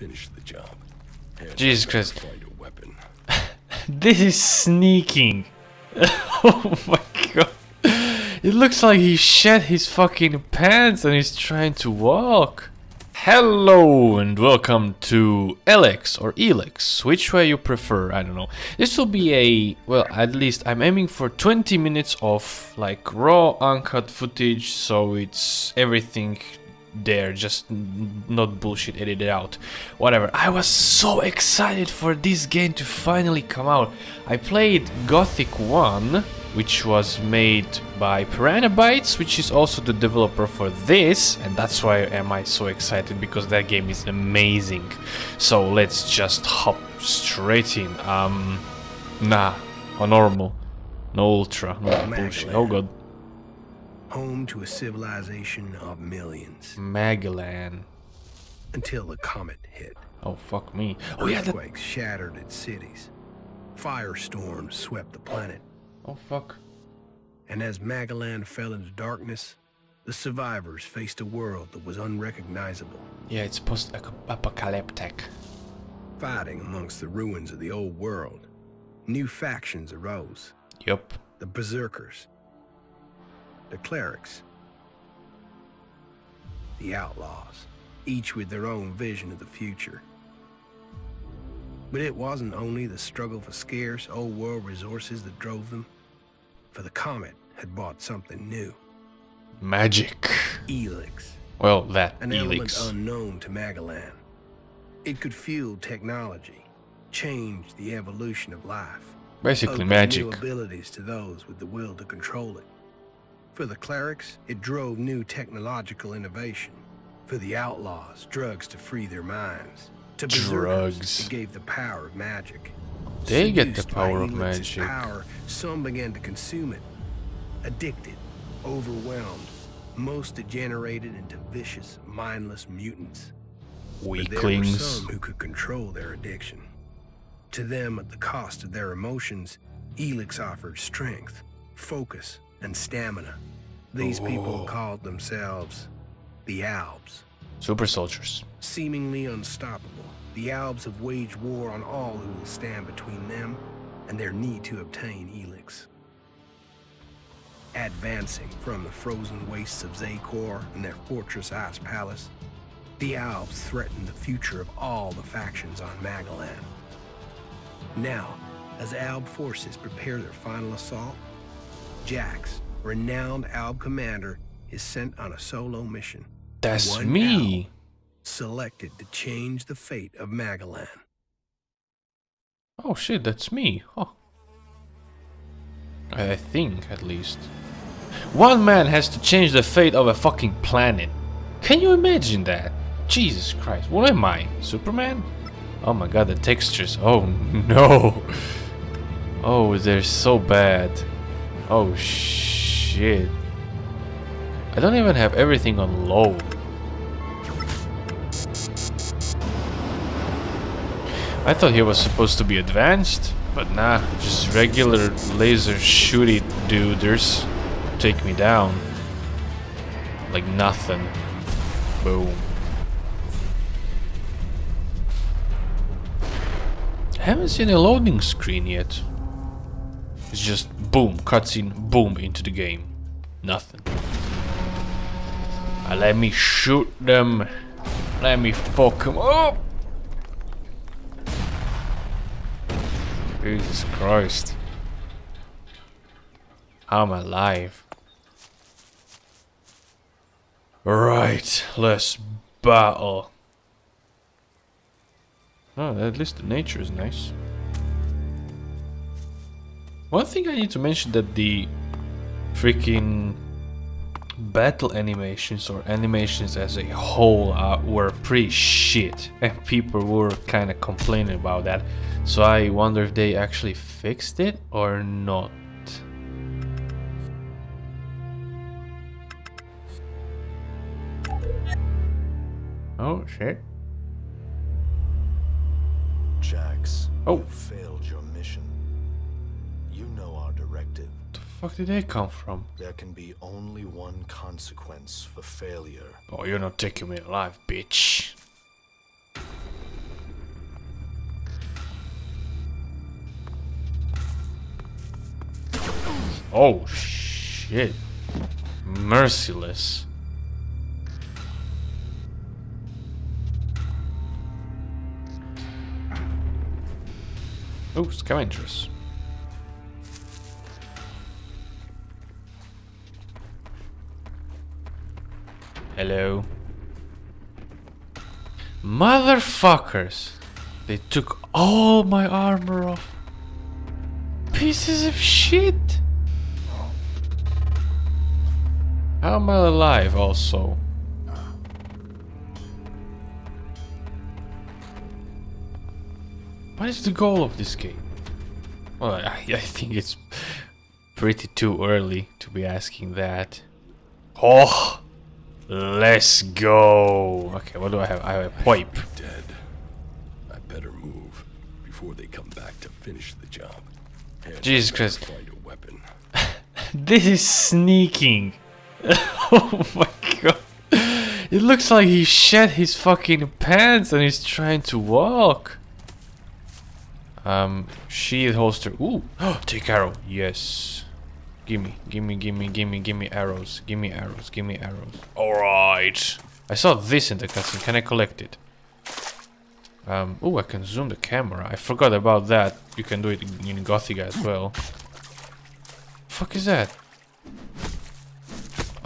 Finish the job. And Jesus Christ. Find a weapon. This is sneaking. oh my god. It looks like he shed his fucking pants and he's trying to walk. Hello and welcome to Elex or Elex, which way you prefer, I don't know. This will be a, well, at least I'm aiming for 20 minutes of like raw, uncut footage, so it's everything there, just not bullshit edited out. Whatever. I was so excited for this game to finally come out. I played Gothic 1, which was made by Piranha Bytes, which is also the developer for this, and that's why am I so excited because that game is amazing. So let's just hop straight in. Um, nah, on normal, no ultra, no bullshit. Oh god, home to a civilization of millions Magalan. until the comet hit. Oh fuck me. Oh yeah. Earthquakes shattered its cities. Firestorms swept the planet. Oh fuck. And as Magalan fell into darkness, the survivors faced a world that was unrecognizable, Yeah, it's post-apocalyptic. fighting amongst the ruins of the old world. New factions arose Yup. the Berserkers, the Clerics, the Outlaws, each with their own vision of the future. But it wasn't only the struggle for scarce old world resources that drove them, for the Comet had brought something new Magic. Elex, Well, that an element Elex. unknown to Magalan. It could fuel technology, change the evolution of life. Basically magic. New abilities to those with the will to control it. For the clerics, it drove new technological innovation. For the outlaws, drugs to free their minds. To Drugs. it gave the power of magic. They get the Seduced power of magic. Power, some began to consume it. Addicted, overwhelmed, most degenerated into vicious, mindless mutants. Weaklings. But there were some who could control their addiction. To them, at the cost of their emotions, Elex offered strength, focus, and stamina. These people Oh. called themselves the Albs. Super soldiers. Seemingly unstoppable, the Albs have waged war on all who will stand between them and their need to obtain Elex. Advancing from the frozen wastes of Xacor and their fortress Ice Palace, the Albs threaten the future of all the factions on Magalan. Now, as Alb forces prepare their final assault, Jax, renowned Alb commander, is sent on a solo mission That's One me. selected to change the fate of Magalan. Oh shit, that's me. Oh. I think, at least. One man has to change the fate of a fucking planet. Can you imagine that? Jesus Christ, what am I? Superman? Oh my god, the textures. Oh no. Oh, they're so bad. Oh shit. I don't even have everything on low. I thought he was supposed to be advanced, but nah, just regular laser shooty duders take me down. Like nothing. Boom. I haven't seen a loading screen yet. It's just boom, cutscene, boom into the game. Nothing. Uh, let me shoot them. Let me fuck them up. Jesus Christ. I'm alive. Right, let's battle. Oh, at least the nature is nice. One thing I need to mention that the freaking battle animations or animations as a whole uh, were pretty shit. And people were kind of complaining about that. So i wonder if they actually fixed it or not. Oh shit. Jax, Oh. failed your fuck did they come from? There can be only one consequence for failure. Oh, you're not taking me alive, bitch. Oh, shit. Merciless. Ooh, scavengers. Hello. Motherfuckers! They took all my armor off. Pieces of shit! How am I alive also? What is the goal of this game? Well, I, I think it's pretty too early to be asking that. Oh! Let's go! Okay, what do I have? I have a pipe. Dead. I better move before they come back to finish the job. And Jesus Christ. Find a weapon. This is sneaking. oh my god. It looks like he shed his fucking pants and he's trying to walk. Um, shield holster. Ooh, take arrow. Yes. Gimme, gimme, gimme, gimme, gimme arrows. Gimme arrows, gimme arrows. Alright. I saw this in the cutscene. Can I collect it? Um, oh, I can zoom the camera. I forgot about that. You can do it in, in Gothic as well. Fuck is that?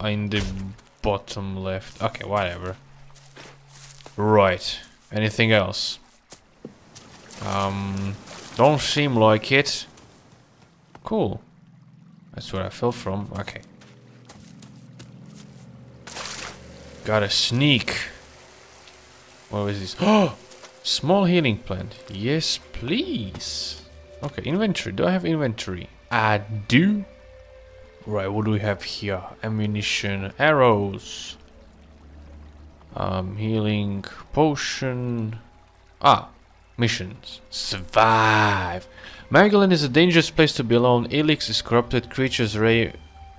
Uh, In the bottom left. Okay, whatever. Right. Anything else? Um, don't seem like it. Cool. That's where I fell from. Okay. Got a sneak. What is this? Oh! Small healing plant. Yes, please. Okay, inventory. Do I have inventory? I do. Right, what do we have here? Ammunition, arrows. Um, healing, potion. Ah, missions. Survive. Magalan is a dangerous place to be alone. Elex is corrupted creatures, Ray,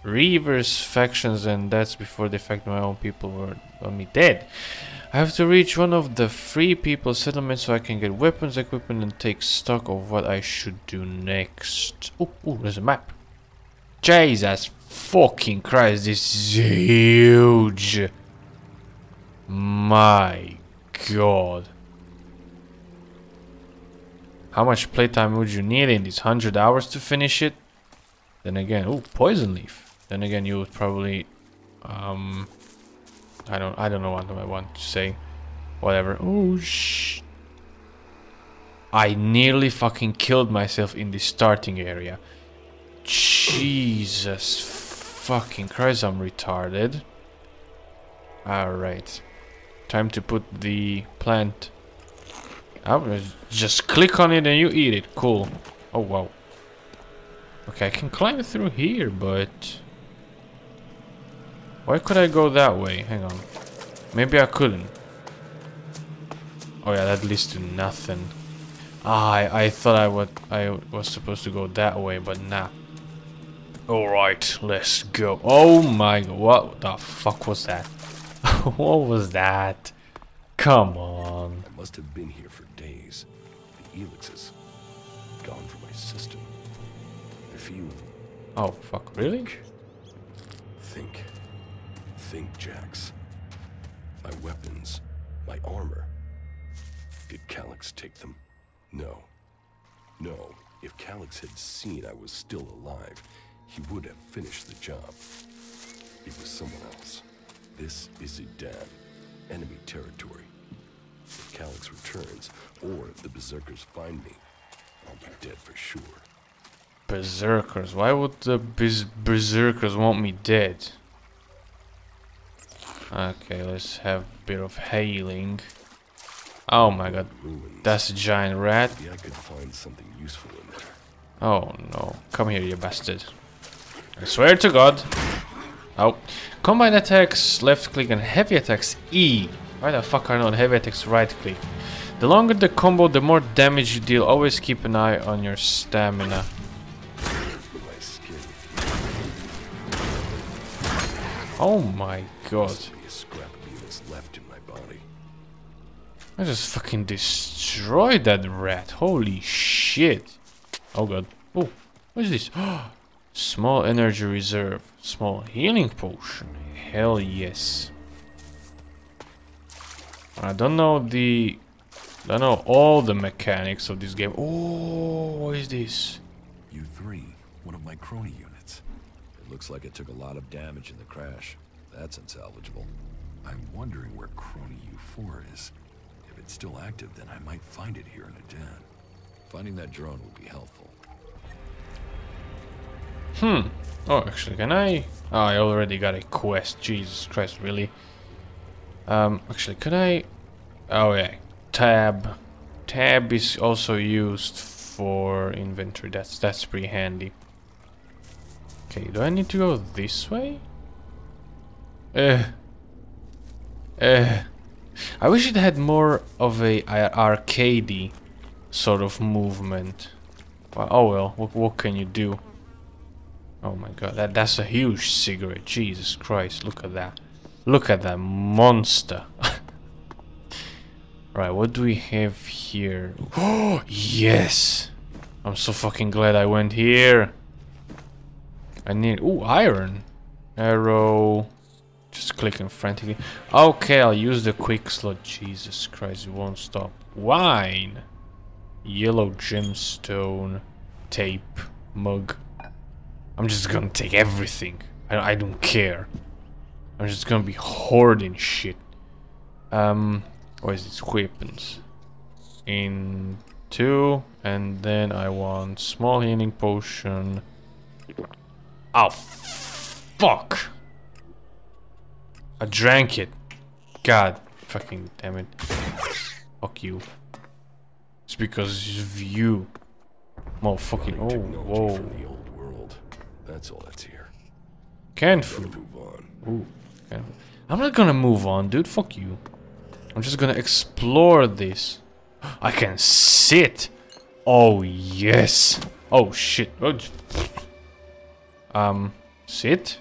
Reavers, factions, and that's before the fact my own people were on me dead. I have to reach one of the free people settlements so I can get weapons, equipment, and take stock of what I should do next. Oh, oh, there's a map. Jesus fucking Christ, this is huge. My god. How much playtime would you need in these 100 hours to finish it? Then again, oh, poison leaf. Then again, you would probably, um, I don't, I don't know what I want to say. Whatever. Oh sh. I nearly fucking killed myself in the starting area. Jesus fucking Christ, I'm retarded. Alright. Time to put the plant. Oh, just click on it and you eat it. Cool. Oh, wow. Okay, I can climb through here, but... Why could I go that way? Hang on. Maybe I couldn't. Oh yeah, that leads to nothing. Ah, I, I thought I would I was supposed to go that way, but nah. Alright, let's go. Oh my god, what the fuck was that? what was that? Come on. I must have been here for days. The Elex is gone from my system. If you Oh fuck, really? think, think, Jax. My weapons, my armor. Did Kallax take them? No. No. If Kallax had seen I was still alive, he would have finished the job. It was someone else. This is Edan, enemy territory. If Kallax returns, or if the Berserkers find me, I'll be dead for sure. Berserkers. Why would the berserkers want me dead? Okay, let's have a bit of healing. Oh my god, that's a giant rat. Maybe I could find something useful in there. Oh no. Come here, you bastard. I swear to god. Oh. Combine attacks, left click, and heavy attacks, E. Why the fuck are not heavy attacks right click? The longer the combo, the more damage you deal. Always keep an eye on your stamina. Oh my god. I just fucking destroyed that rat. Holy shit. Oh god. Oh, what is this? Small energy reserve. Small healing potion. Hell yes. I don't know the... I don't know all the mechanics of this game. Oh, what is this? U3, one of my crony units. It looks like it took a lot of damage in the crash. That's unsalvageable. I'm wondering where crony U4 is. If it's still active, then I might find it here in a den. Finding that drone would be helpful. Hmm. Oh, actually, can I? Oh, I already got a quest. Jesus Christ, really? Um, actually, could I? Oh yeah, tab. Tab is also used for inventory. That's that's pretty handy. Okay, do I need to go this way? Uh. Uh. I wish it had more of a ar- arcadey sort of movement. Well, oh well, what, what can you do? Oh my god, that that's a huge cigarette. Jesus Christ, look at that. Look at that monster. right, what do we have here? Oh, yes! I'm so fucking glad I went here. I need... Ooh, iron. Arrow. Just clicking frantically. Okay, I'll use the quick slot. Jesus Christ, it won't stop. Wine. Yellow gemstone. Tape. Mug. I'm just gonna take everything. I, I don't care. I'm just gonna be hoarding shit. Um, what is this? Weapons. In two, and then I want small healing potion. Oh, fuck! I drank it. God, fucking damn it. Fuck you. It's because of you. Motherfucking. Oh, whoa. from the old world. That's all that's here. Canned food. move on. Ooh. I'm not gonna move on, dude. Fuck you. I'm just gonna explore this. I can sit. Oh, yes. Oh, shit. Oh, um, sit?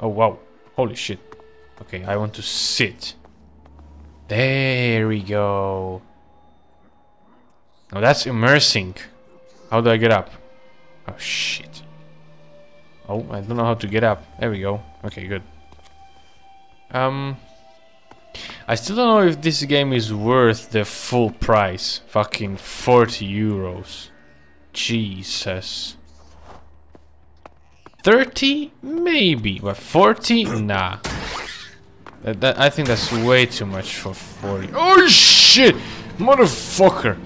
Oh, wow. Holy shit. Okay, I want to sit. There we go. Oh, that's immersing. How do I get up? Oh, shit. Oh, I don't know how to get up. There we go. Okay, good. Um, I still don't know if this game is worth the full price. Fucking 40 euros. Jesus. 30? Maybe. But 40? Nah. That, that, I think that's way too much for 40. Oh shit! Motherfucker!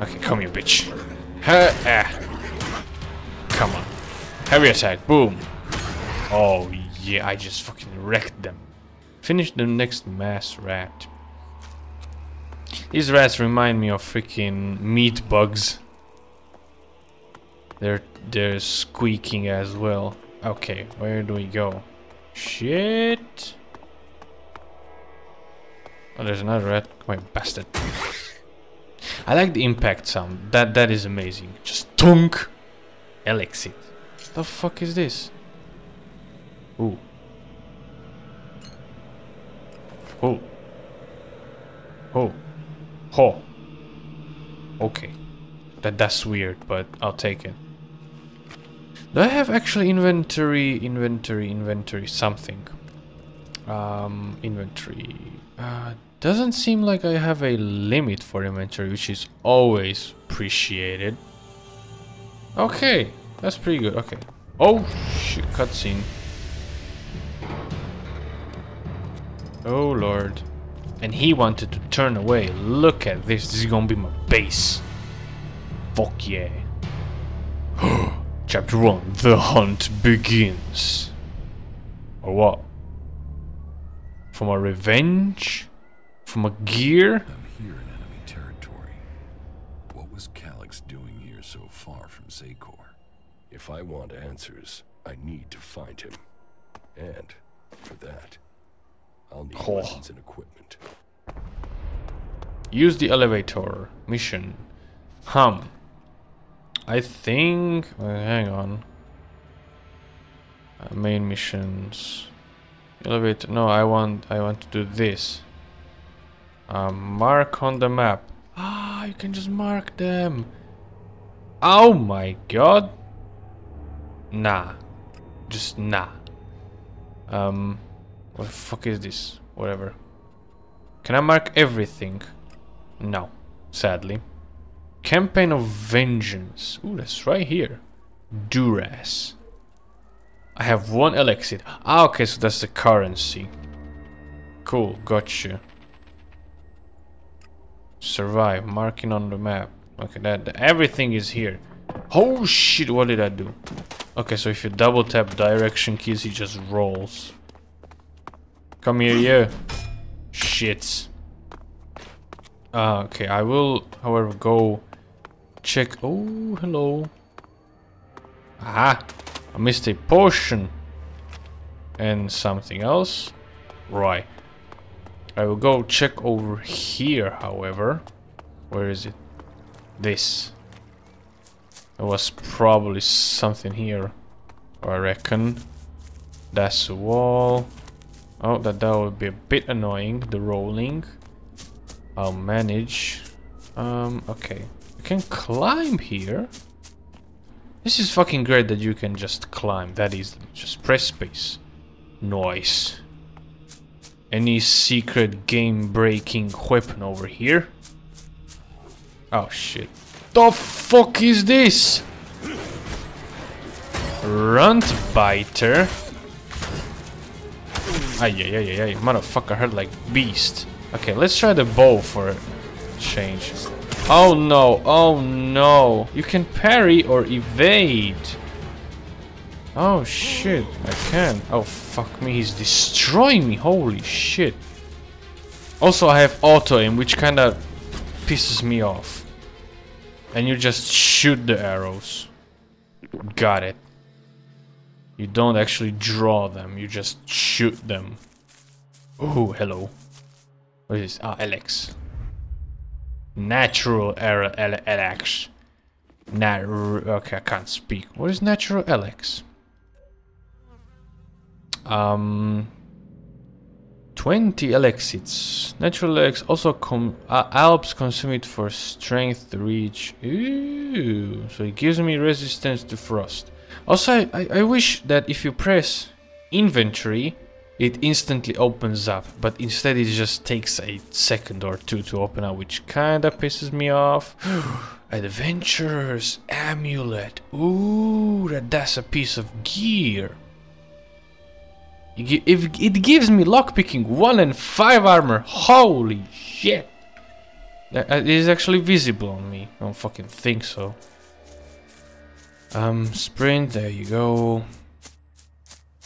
Okay, come here, bitch. Ha, ah. Come on. Heavy attack, boom. Oh yeah, I just fucking wrecked them. Finish the next mass rat. These rats remind me of freaking meat bugs. They're they're squeaking as well. Okay, where do we go? Shit. Oh, there's another rat. On, bastard. I like the impact sound. That that is amazing. Just tunk. Elixir. The fuck is this? Ooh. Oh. Oh. Ho. Okay. That that's weird, but I'll take it. Do I have actually inventory, inventory, inventory, something? Um, inventory. Uh, doesn't seem like I have a limit for inventory, which is always appreciated. Okay, that's pretty good. Okay. Oh shit! Cutscene. Oh lord. And he wanted to turn away. Look at this. This is gonna be my base. Fuck yeah. Chapter 1 The Hunt Begins. Or what? For my revenge? For my gear? I'm here in enemy territory. What was Kallax doing here so far from Xacor? If I want answers, I need to find him. And for that, I'll need Oh. weapons and equipment. Use the elevator. Mission. Hum. I think... uh, hang on. Uh, main missions. Elevator. No, I want. I want to do this. Um, mark on the map. Ah, you can just mark them. Oh my god. Nah. Just nah. Um, what the fuck is this? Whatever. Can I mark everything? No, sadly. Campaign of Vengeance. Ooh, that's right here. Duras. I have one elixir. Ah, okay, so that's the currency. Cool, gotcha. Survive, marking on the map. Okay, that, that everything is here. Oh shit, what did I do? Okay, so if you double tap direction keys, he just rolls. Come here, you. Shit. Uh, okay, I will, however, go check. Oh, hello. Ah, I missed a potion. And something else. Right. I will go check over here, however. Where is it? This. There was probably something here. I reckon. That's the wall. Oh, that, that would be a bit annoying, the rolling. I'll manage. Um, okay. You can climb here. This is fucking great that you can just climb. That is just press space. Noise. Any secret game-breaking weapon over here? Oh shit. The fuck is this? Runt biter. Ay ay ay ay ay. Motherfucker hurt like beast. Okay, let's try the bow for change. Oh no, oh no. You can parry or evade. Oh shit, I can. Oh fuck me, he's destroying me. Holy shit. Also, I have auto aim, which kinda pisses me off. And you just shoot the arrows. Got it. You don't actually draw them, you just shoot them. Oh, hello. What is this? Ah, Elex. Natural error Elex. Nat okay, I can't speak. What is natural Elex? Um, 20 elixirs. Natural Elex also com uh, Albs consume it for strength to reach. Ooh, so it gives me resistance to frost. Also, I, I wish that if you press inventory, it instantly opens up, but instead it just takes a second or two to open up, which kinda pisses me off. Adventurer's Amulet. Ooh, that, that's a piece of gear. If it gives me lockpicking 1 and 5 armor, holy shit! That is actually visible on me. I don't fucking think so. Um, sprint, there you go.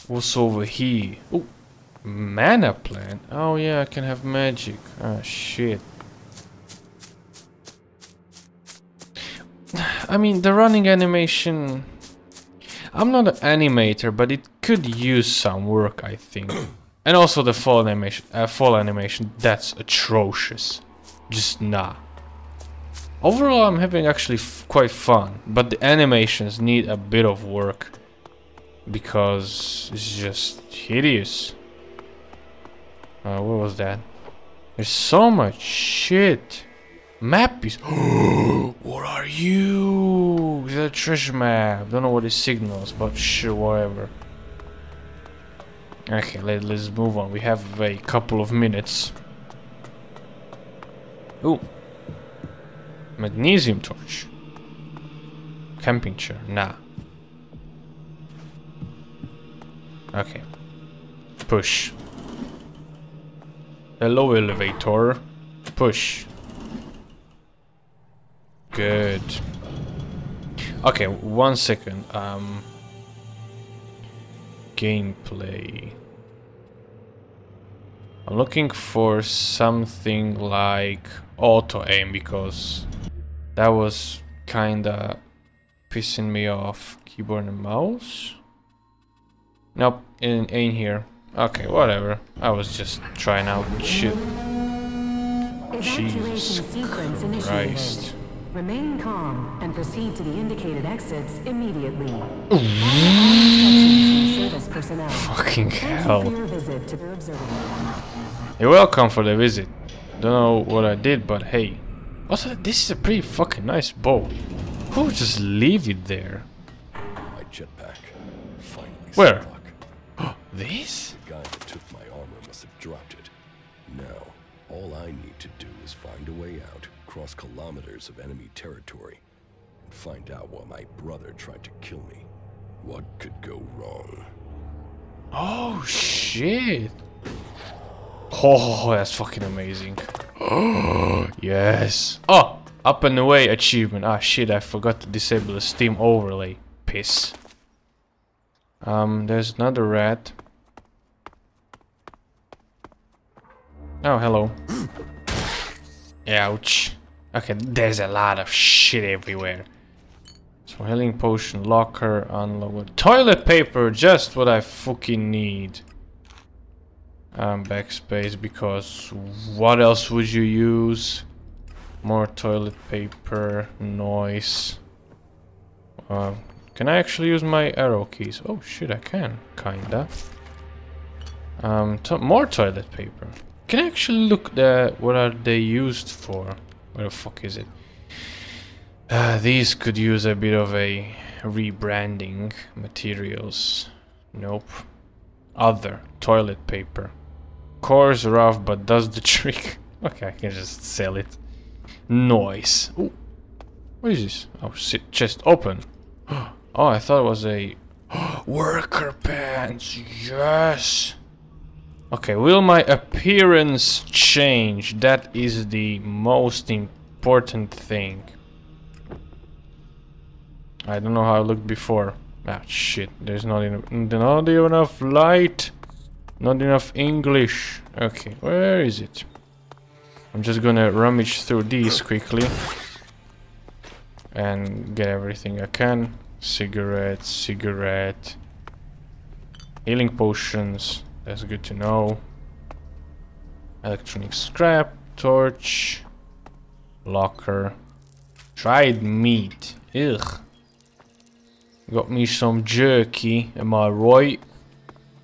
What's over here? Oh, mana plant. Oh yeah, I can have magic. Ah, shit. I mean, the running animation... I'm not an animator, but it could use some work, I think. and also the fall animation. Uh, fall animation, that's atrocious. Just nah. Overall, I'm having actually quite fun, but the animations need a bit of work because it's just hideous. Uh, what was that? There's so much shit. Map is. what are you? Is that a treasure map? Don't know what it signals, but sure, whatever. Okay, let, let's move on. We have a couple of minutes. Ooh. Magnesium torch. Camping chair. Nah. Okay. Push. Hello, elevator. Push. Good. Okay, one second. Um, gameplay. I'm looking for something like auto aim because that was kinda pissing me off. Keyboard and mouse? Nope, in, in here. Okay, whatever. I was just trying out shit. Jesus Christ. Remain calm and proceed to the indicated exits immediately. Fucking hell. You're welcome for the visit. Don't know what I did, but hey. Also, this is a pretty fucking nice boat. Who just leave it there? My jetpack. Finally. Where? lock. This? The guy that took my armor must have dropped it. Now, all I need to do is find a way out, cross kilometers of enemy territory, and find out why my brother tried to kill me. What could go wrong? Oh shit! Oh, that's fucking amazing. Oh yes. Oh, up and away achievement. Ah shit, I forgot to disable the Steam overlay. Piss. Um, there's another rat. Oh, hello. Ouch. Okay, there's a lot of shit everywhere. So healing potion, locker, unload. Toilet paper, just what I fucking need. Um, backspace, because what else would you use? More toilet paper, noise. Uh, can I actually use my arrow keys? Oh shit, I can, kinda. Um, to more toilet paper. Can I actually look at what are they used for? Where the fuck is it? Uh, these could use a bit of a rebranding. Materials. Nope. Other. Toilet paper. Coarse, rough, but does the trick. Okay, I can just sell it. Noise. What is this? Oh, sit, chest open. Oh, I thought it was a worker pants. Yes. Okay, will my appearance change? That is the most important thing. I don't know how I looked before. Ah, shit. There's not enough, not enough light. Not enough English. Okay, where is it? I'm just gonna rummage through these quickly. And get everything I can. Cigarette, cigarette. Healing potions. That's good to know. Electronic scrap, torch, locker, dried meat. Ugh. Got me some jerky. Am I right?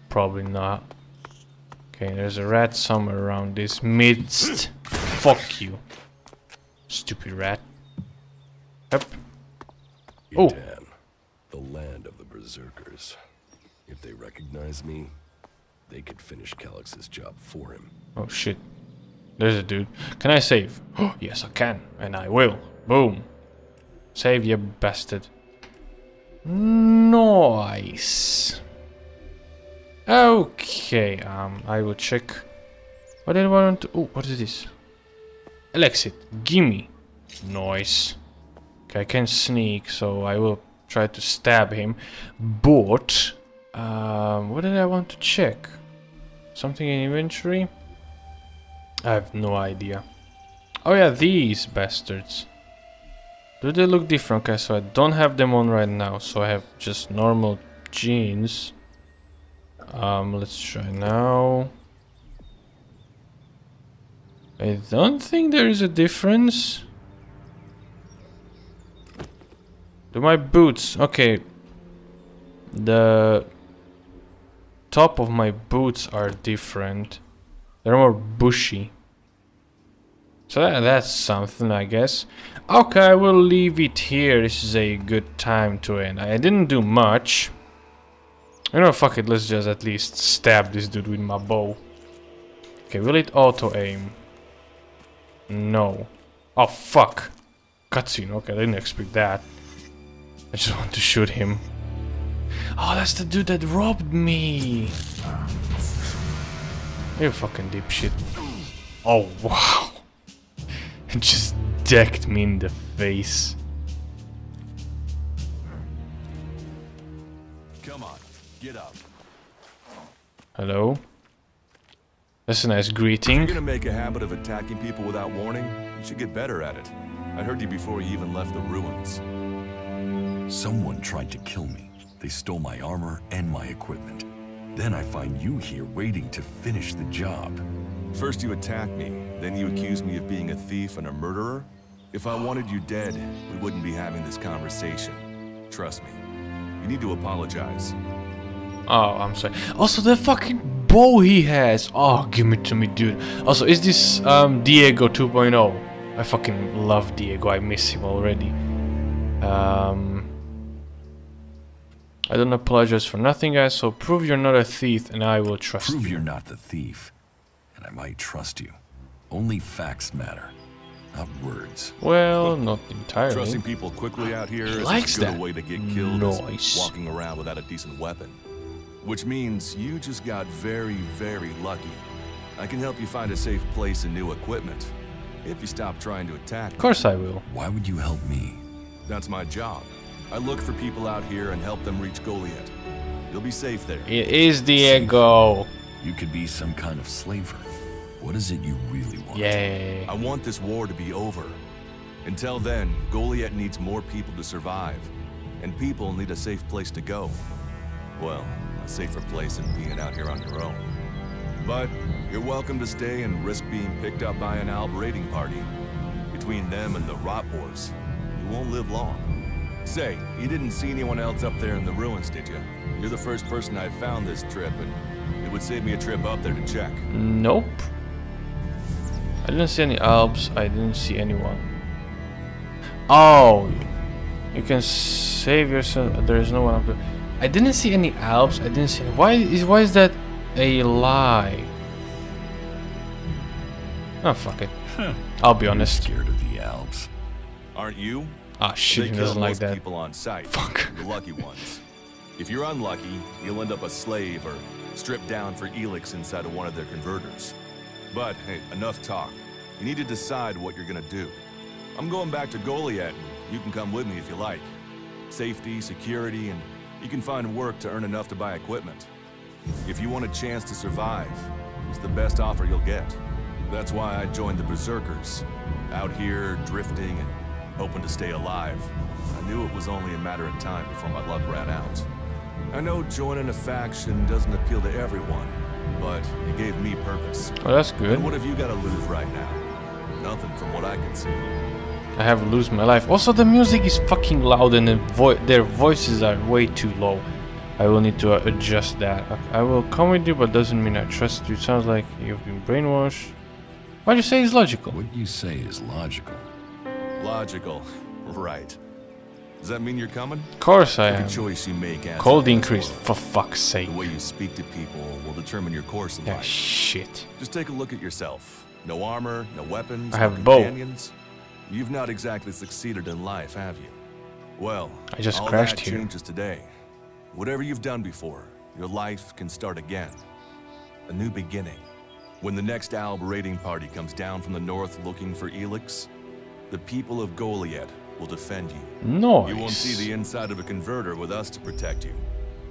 Probably not. Okay, there's a rat somewhere around this midst. Fuck you. Stupid rat. Yep. Oh. The land of the Berserkers. If they recognize me, they could finish Kallax's job for him. Oh shit. There's a dude. Can I save? Oh, yes I can. And I will. Boom. Save you bastard. Nice. Okay, um, I will check. What did I want to... Oh, what is this? Elexit, gimme. Nice. Okay, I can sneak, so I will try to stab him. But, um, what did I want to check? Something in inventory? I have no idea. Oh yeah, these bastards. Do they look different? Okay, so I don't have them on right now, so I have just normal jeans. Um, let's try now. I don't think there is a difference. Do my boots... Okay. The top of my boots are different. They're more bushy. So that, that's something, I guess. Okay, I will leave it here. This is a good time to end. I didn't do much. You know, fuck it. Let's just at least stab this dude with my bow. Okay, will it auto-aim? No. Oh, fuck. Cutscene. Okay, I didn't expect that. I just want to shoot him. Oh, that's the dude that robbed me. You fucking dipshit. Oh, wow. It just decked me in the face. Hello? That's a nice If you're greeting. gonna make a habit of attacking people without warning, you should get better at it. I heard you before you even left the ruins. Someone tried to kill me. They stole my armor and my equipment. Then I find you here waiting to finish the job. First you attack me, then you accuse me of being a thief and a murderer? If I wanted you dead, we wouldn't be having this conversation. Trust me. You need to apologize. Oh, I'm sorry. Also, the fucking bow he has. Oh, give it to me, dude. Also, is this um, Diego 2.0? I fucking love Diego. I miss him already. Um, I don't apologize for nothing, guys. So prove you're not a thief, and I will trust Prove you. you're not the thief, and I might trust you. Only facts matter, not words. Well, not entirely. Trusting people quickly out here He is likes as good that. a way to get killed Nice. as walking around without a decent weapon. Which means you just got very, very lucky. I can help you find a safe place and new equipment. If you stop trying to attack Of course I will. Why would you help me? That's my job. I look for people out here and help them reach Goliet. You'll be safe there. It is Diego. You could be some kind of slaver. What is it you really want? Yay. I want this war to be over. Until then, Goliet needs more people to survive. And people need a safe place to go. Well, a safer place than being out here on your own. But you're welcome to stay and risk being picked up by an Alb raiding party. Between them and the Rot Wars, you won't live long. Say, you didn't see anyone else up there in the ruins, did you? You're the first person I found this trip, and it would save me a trip up there to check. Nope. I didn't see any Albs. I didn't see anyone. Oh, you can save yourself. There is no one up there. I didn't see any Albs. I didn't see. Why is why is that a lie? Oh fuck it. I'll be You're honest. scared of the Albs. Aren't you? Ah shit, they he doesn't like that. people on sight. Fuck. The lucky ones. If you're unlucky, you'll end up a slave or stripped down for Elex inside of one of their converters. But hey, enough talk. You need to decide what you're gonna do. I'm going back to Goliet, and you can come with me if you like. Safety, security, and you can find work to earn enough to buy equipment. If you want a chance to survive, it's the best offer you'll get. That's why I joined the Berserkers. Out here, drifting and hoping to stay alive. I knew it was only a matter of time before my luck ran out. I know joining a faction doesn't appeal to everyone, but it gave me purpose. Oh, that's good. And what have you got to lose right now? Nothing from what I can see. I have lose my life. Also, the music is fucking loud and the vo their voices are way too low. I will need to uh, adjust that. I, I will come with you, but doesn't mean I trust you. Sounds like you've been brainwashed. Why'd you say is logical? What you say is logical. Logical. Right. Does that mean you're coming? Of course I Every am. choice you make adds Cold increase, in this increased, world. for fuck's sake. The way you speak to people will determine your course in Yeah, life. shit. Just take a look at yourself. No armor, no weapons, I no have a bow. Companions. You've not exactly succeeded in life, have you? Well, I just all crashed that here. changes today. Whatever you've done before, your life can start again. A new beginning. When the next Alb raiding party comes down from the north looking for Elex, the people of Goliet will defend you. Nice. You won't see the inside of a converter with us to protect you.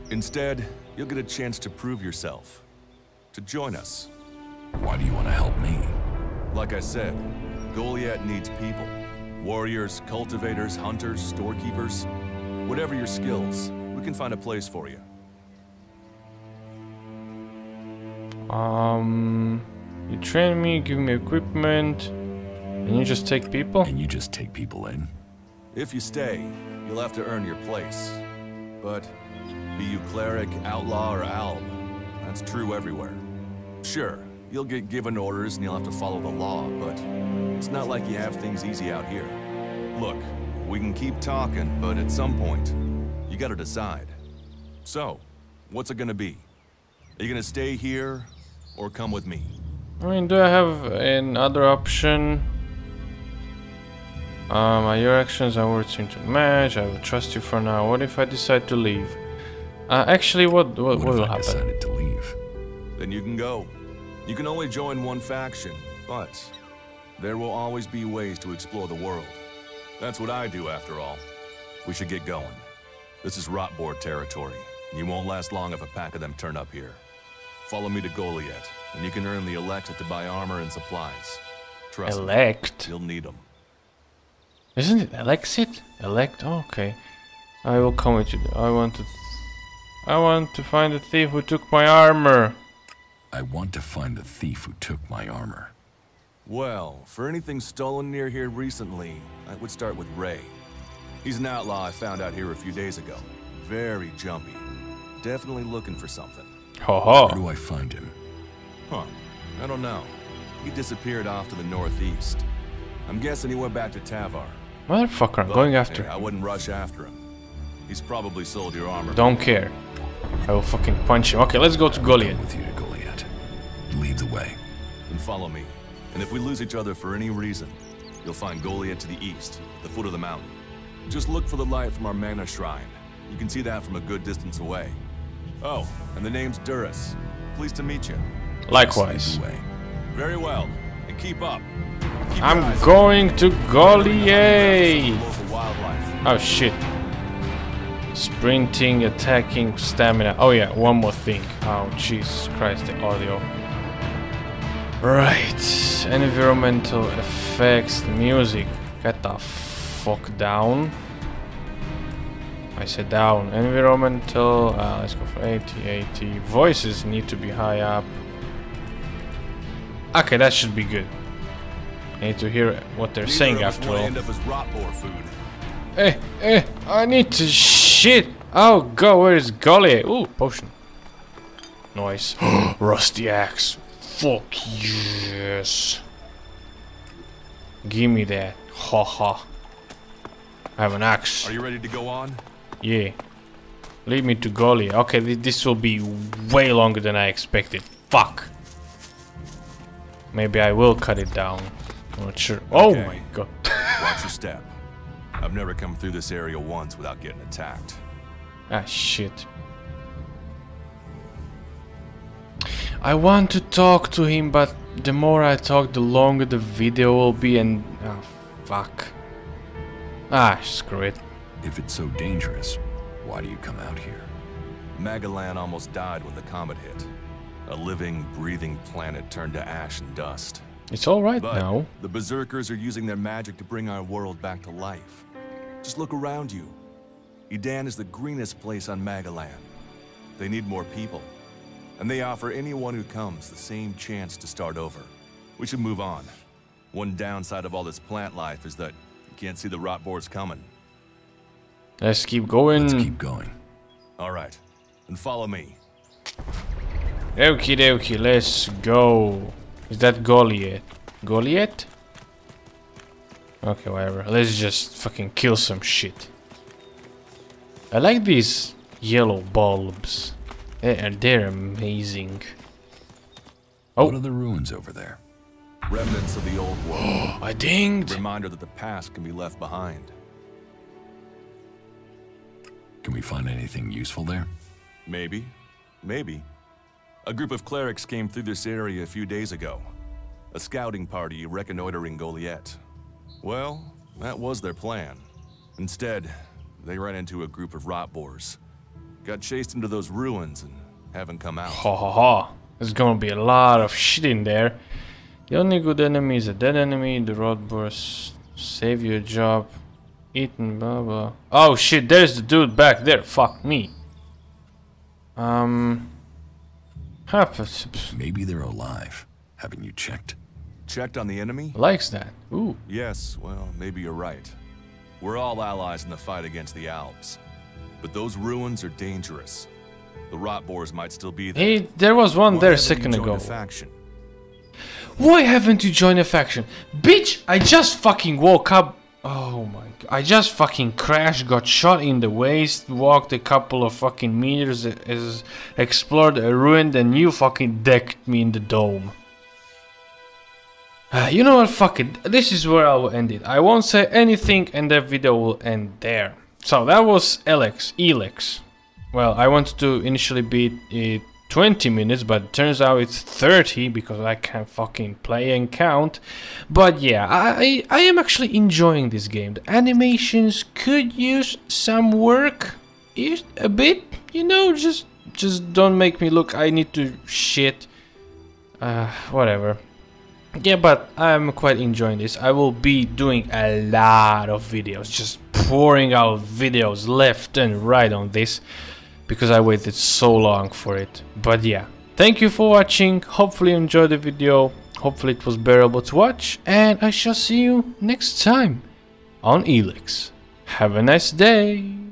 Instead, you'll get a chance to prove yourself. To join us. Why do you want to help me? Like I said, Goliet needs people. Warriors, cultivators, hunters, storekeepers. Whatever your skills, we can find a place for you. Um, you train me, give me equipment, and you just take people? And you just take people in? If you stay, you'll have to earn your place. But be you cleric, outlaw, or alb, that's true everywhere. Sure, you'll get given orders and you'll have to follow the law, but it's not like you have things easy out here. Look, we can keep talking, but at some point, you gotta decide. So, what's it gonna be? Are you gonna stay here, or come with me? I mean, do I have another option? Um, your actions and words seem to match. I will trust you for now. What if I decide to leave? Uh, actually, what what, What, what if will I happen? decided to leave? Then you can go. You can only join one faction, but there will always be ways to explore the world. That's what I do, after all. We should get going. This is Rotboard territory, and you won't last long if a pack of them turn up here. Follow me to Goliet, and you can earn the Elect to buy armor and supplies. Trust Elect. me, you'll need them. Isn't it Elexit? Elect? Oh, okay. I will come with you. I want to. I want to find the thief who took my armor. I want to find the thief who took my armor. Well, for anything stolen near here recently, I would start with Ray. He's an outlaw I found out here a few days ago. Very jumpy. Definitely looking for something. Ho Where do I find him? Huh. I don't know. He disappeared off to the northeast. I'm guessing he went back to Tavar. Motherfucker, I'm But, going after hey, I wouldn't rush after him. He's probably sold your armor. Don't care. I will fucking punch him. Okay, let's go to Goliet. With you to Goliet. Lead the way. Then follow me. And if we lose each other for any reason, you'll find Goliet to the east, the foot of the mountain. Just look for the light from our mana shrine. You can see that from a good distance away. Oh, and the name's Duras. Pleased to meet you. Likewise. Lead the way. Very well. And keep up. Keep I'm going to open. Goliet. Oh shit. Sprinting, attacking, stamina. Oh yeah, one more thing. Oh Jesus Christ, the audio. Right. Environmental effects, music. Get the fuck down. I said down. Environmental. Uh, let's go for 80, 80. Voices need to be high up. Okay, that should be good. I need to hear what they're Neither saying after all. end up as rot food. Eh, eh, I need to shit. Oh, go, where is Golly? Ooh, potion. Nice. Rusty axe. Fuck yes. Give me that. Ha ha. I have an axe. Are you ready to go on? Yeah. Lead me to Goliet. Okay, thi- this will be way longer than I expected. Fuck. Maybe I will cut it down. I'm not sure. Oh Okay. my god. Watch your step. I've never come through this area once without getting attacked. Ah, shit. I want to talk to him, but the more I talk, the longer the video will be and... Ah, fuck. Ah, screw it. If it's so dangerous, why do you come out here? Magalan almost died when the comet hit. A living, breathing planet turned to ash and dust. It's alright But now. the Berserkers are using their magic to bring our world back to life. Just look around you. Edan is the greenest place on Magalan. They need more people. And they offer anyone who comes the same chance to start over. We should move on. One downside of all this plant life is that you can't see the rot boars coming. Let's keep going. Let's keep going. All right, and follow me. Okie dokie, let's go. Is that Goliet? Goliet? Okay, whatever. Let's just fucking kill some shit. I like these yellow bulbs. Eh, they're, they're amazing. Oh. What are the ruins over there? Remnants of the old world. I dinged. Reminder that the past can be left behind. Can we find anything useful there? Maybe. Maybe. A group of clerics came through this area a few days ago. A scouting party reconnoitering Goliet. Well, that was their plan. Instead, they ran into a group of rot boars. Got chased into those ruins and haven't come out. Ha ha ha. There's gonna be a lot of shit in there. The only good enemy is a dead enemy. The rot boars save your job. Eaten, blah blah. Oh shit, there's the dude back there. Fuck me. Um. Happens. Maybe they're alive. Haven't you checked? Checked on the enemy? Likes that. Ooh. Yes, well, maybe you're right. We're all allies in the fight against the Albs. But those ruins are dangerous. The rot boars might still be there. Hey, there was one Why there a second ago. A faction? Why haven't you joined a faction? Bitch, I just fucking woke up. Oh my god. I just fucking crashed, got shot in the waist, walked a couple of fucking meters, as explored a ruin, and you fucking decked me in the dome. Ah, you know what, fuck it. This is where I will end it. I won't say anything and the video will end there. So that was Alex, Elex. Well, I wanted to initially beat it 20 minutes, but turns out it's 30 because I can't fucking play and count. But yeah, I, I am actually enjoying this game. The animations could use some work, a bit, you know, just just don't make me look. I need to shit. Uh, whatever. Yeah, but I'm quite enjoying this. I will be doing a lot of videos, just pouring out videos left and right on this because I waited so long for it. But yeah, thank you for watching. Hopefully you enjoyed the video. Hopefully it was bearable to watch. And I shall see you next time on Elex. Have a nice day.